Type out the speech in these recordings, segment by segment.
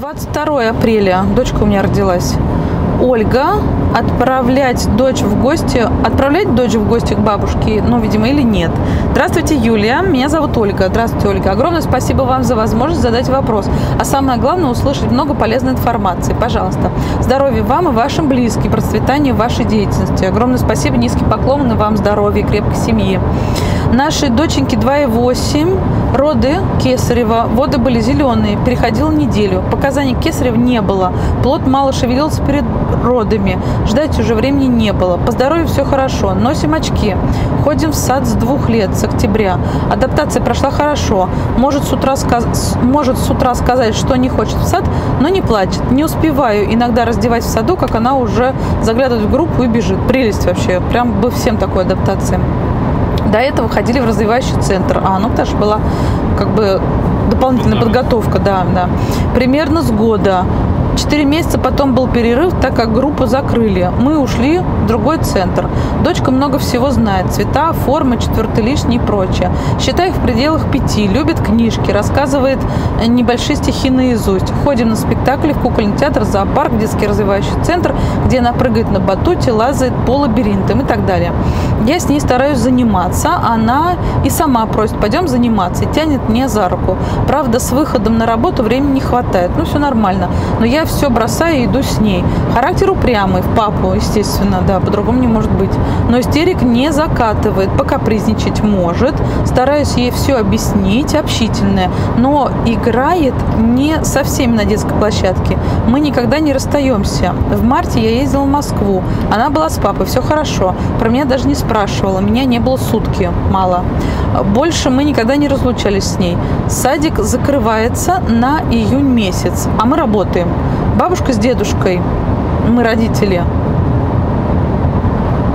22 апреля дочка у меня родилась. Ольга, отправлять дочь в гости, отправлять дочь в гости к бабушке, ну, видимо, или нет. Здравствуйте, Юлия. Меня зовут Ольга. Здравствуйте, Ольга. Огромное спасибо вам за возможность задать вопрос. А самое главное, услышать много полезной информации. Пожалуйста. Здоровья вам и вашим близким, процветания вашей деятельности. Огромное спасибо, низкий поклон и вам здоровья и крепкой семьи. Нашей доченьке 2,8, роды Кесарева, воды были зеленые, переходила неделю. Показаний Кесарева не было, плод мало шевелился перед родами, ждать уже времени не было. По здоровью все хорошо, носим очки, ходим в сад с двух лет, с октября. Адаптация прошла хорошо, может с утра, сказ... может с утра сказать, что не хочет в сад, но не плачет. Не успеваю иногда раздевать в саду, как она уже заглядывает в группу и бежит. Прелесть вообще, прям бы всем такой адаптации. До этого ходили в развивающий центр. А, ну, потому что была как бы дополнительная подготовка, да, да. Примерно с года. Четыре месяца потом был перерыв, так как группу закрыли. Мы ушли в другой центр. Дочка много всего знает. Цвета, формы, четвертый лишний и прочее. Считай в пределах пяти. Любит книжки, рассказывает небольшие стихи наизусть. Ходим на спектакли в кукольный театр, зоопарк, детский развивающий центр, где она прыгает на батуте, лазает по лабиринтам и так далее. Я с ней стараюсь заниматься. Она и сама просит, пойдем заниматься. И тянет мне за руку. Правда, с выходом на работу времени не хватает. Ну, все нормально. Но я все бросаю и иду с ней. Характер упрямый, в папу, естественно, да, по-другому не может быть. Но истерик не закатывает, покапризничать может. Стараюсь ей все объяснить, общительная, но играет не со всеми на детской площадке. Мы никогда не расстаемся. В марте я ездила в Москву. Она была с папой, все хорошо. Про меня даже не спрашивала. Меня не было сутки, мало. Больше мы никогда не разлучались с ней. Садик закрывается на июнь месяц, а мы работаем. Бабушка с дедушкой, мы родители,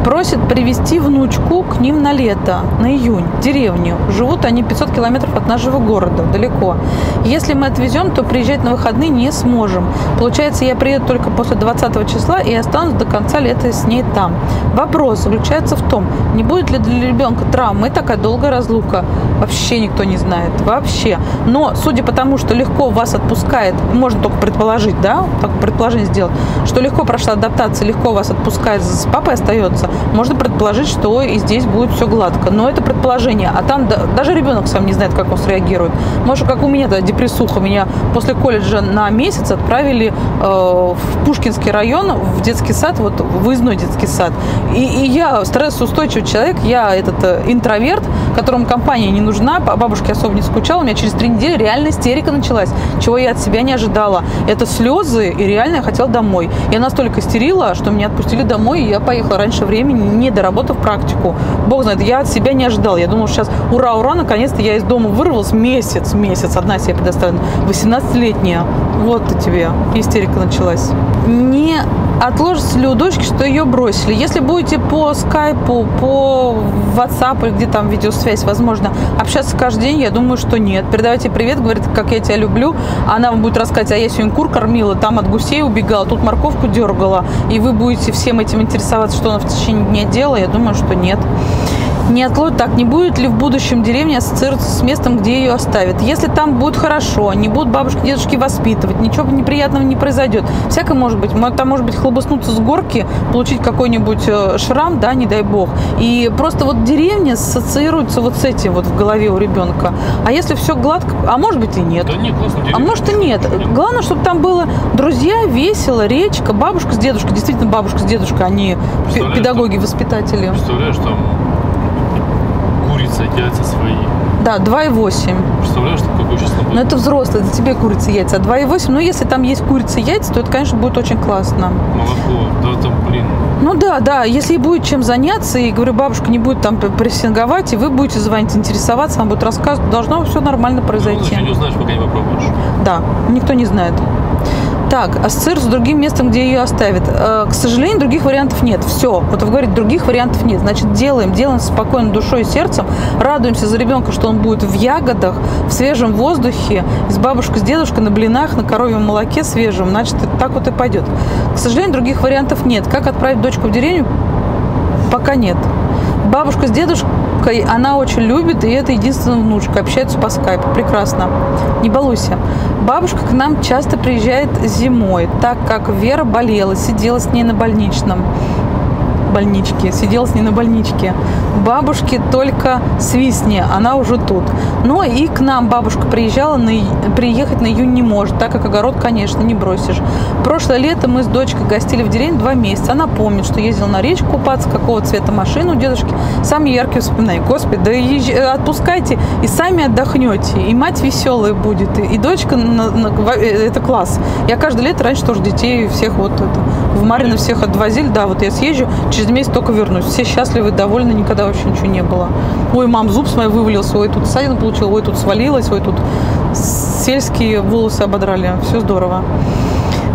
просит привезти внучку к ним на лето, на июнь, в деревню. Живут они 500 километров от нашего города, далеко. Если мы отвезем, то приезжать на выходные не сможем. Получается, я приеду только после 20 числа и останусь до конца лета с ней там. Вопрос заключается в том, не будет ли для ребенка травмы такая долгая разлука. Вообще никто не знает. Вообще. Но, судя по тому, что легко вас отпускает, можно только предположить, да, так предположение сделать, что легко прошла адаптация, легко вас отпускает, с папой остается, можно предположить, что и здесь будет все гладко. Но это предположение. А там да, даже ребенок сам не знает, как он среагирует. Может, как у меня, да, депрессуха. Меня после колледжа на месяц отправили э, в Пушкинский район, в детский сад, вот выездной детский сад. И, и я стрессоустойчивый человек, я этот э, интроверт, которому компания не нужна, по бабушке особо не скучала. У меня через три недели реально истерика началась, чего я от себя не ожидала. Это слезы, и реально я хотела домой. Я настолько истерила, что меня отпустили домой, и я поехала раньше времени не доработав практику. Бог знает, я от себя не ожидал. Я думала, сейчас ура, ура, наконец-то я из дома вырвалась. Месяц, месяц, одна себе предоставлена. 18-летняя. Вот и тебе. Истерика началась. Не отложится ли у дочки, что ее бросили. Если будете по скайпу, по WhatsApp где там видеосвязь, возможно, общаться каждый день, я думаю, что нет. Передавайте привет, говорит, как я тебя люблю. Она вам будет рассказывать, а я сегодня кур кормила, там от гусей убегала, тут морковку дергала. И вы будете всем этим интересоваться, что она в течение дня делала. Я думаю, что нет не отловит так, не будет ли в будущем деревня ассоциироваться с местом, где ее оставят. Если там будет хорошо, не будут бабушки, дедушки воспитывать, ничего неприятного не произойдет. Всякое может быть. Там может быть хлобыснуться с горки, получить какой-нибудь э, шрам, да, не дай бог. И просто вот деревня ассоциируется вот с этим вот в голове у ребенка. А если все гладко, а может быть и нет. Да нет, классно, а может и нет. Главное, чтобы там было друзья, весело, речка, бабушка с дедушкой. Действительно, бабушка с дедушкой, они педагоги, воспитатели. Представляешь, там курица, яйца свои. Да, 2,8. Представляешь, там какое число будет? Но это взрослые, это тебе курица, яйца. А 2,8, ну если там есть курица, яйца, то это, конечно, будет очень классно. Молоко, да там, блин. Ну да, да, если будет чем заняться, и, говорю, бабушка не будет там прессинговать, и вы будете звонить, интересоваться, она будет рассказывать, должно все нормально произойти. Ну, ты не узнаешь, пока не попробуешь. Да, никто не знает. Так, ассоциирует с другим местом, где ее оставят. Э, к сожалению, других вариантов нет. Все. Вот вы говорите, других вариантов нет. Значит, делаем, делаем с спокойной душой и сердцем. Радуемся за ребенка, что он будет в ягодах, в свежем воздухе, с бабушкой, с дедушкой на блинах, на коровьем молоке свежем. Значит, так вот и пойдет. К сожалению, других вариантов нет. Как отправить дочку в деревню? Пока нет. Бабушка с дедушкой, она очень любит, и это единственная внучка. Общаются по скайпу. Прекрасно. Не балуйся. Бабушка к нам часто приезжает зимой, так как Вера болела, сидела с ней на больничном больничке, сидела с ней на больничке. Бабушке только свистни, она уже тут. Но и к нам бабушка приезжала, на, приехать на июнь не может, так как огород, конечно, не бросишь. Прошлое лето мы с дочкой гостили в деревне два месяца. Она помнит, что ездила на речку купаться, какого цвета машину у дедушки. Самые яркие воспоминания. Господи, да езж... отпускайте и сами отдохнете. И мать веселая будет, и, и дочка, на, на, это класс. Я каждое лето раньше тоже детей всех вот это, в Марина всех отвозили. Да, вот я съезжу, через месяц только вернусь. Все счастливы, довольны, никогда вообще ничего не было. Ой, мам, зуб с моей вывалился, ой, тут ссадину получил, ой, тут свалилась, ой, тут сельские волосы ободрали. Все здорово.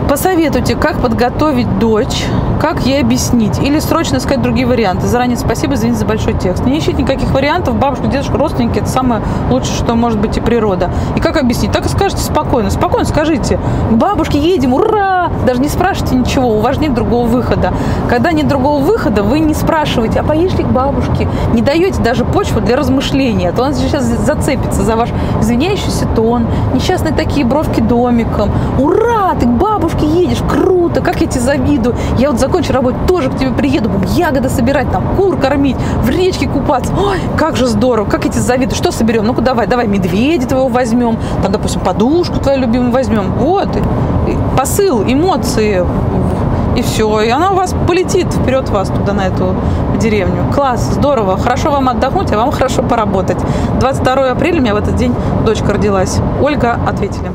Посоветуйте, как подготовить дочь, как ей объяснить, или срочно искать другие варианты. Заранее спасибо, извините за большой текст. Не ищите никаких вариантов, бабушка, дедушка, родственники, это самое лучшее, что может быть и природа. И как объяснить? Так и скажете спокойно, спокойно скажите, к бабушке едем, ура! Даже не спрашивайте ничего, у вас нет другого выхода. Когда нет другого выхода, вы не спрашиваете, а поедешь ли к бабушке? Не даете даже почву для размышления, а то он сейчас зацепится за ваш извиняющийся тон, несчастные такие бровки домиком. Ура, ты к бабушке едешь, круто, как я тебе завидую. Я вот закончу работу, тоже к тебе приеду, будем ягоды собирать, там, кур кормить, в речке купаться. Ой, как же здорово, как тебе завидую. Что соберем? Ну-ка давай, давай медведя твоего возьмем, там, допустим, подушку твою любимую возьмем. Вот, посыл, эмоции, и все. И она у вас полетит вперед вас туда, на эту деревню. Класс, здорово. Хорошо вам отдохнуть, а вам хорошо поработать. 22 апреля у меня в этот день дочка родилась. Ольга, ответили.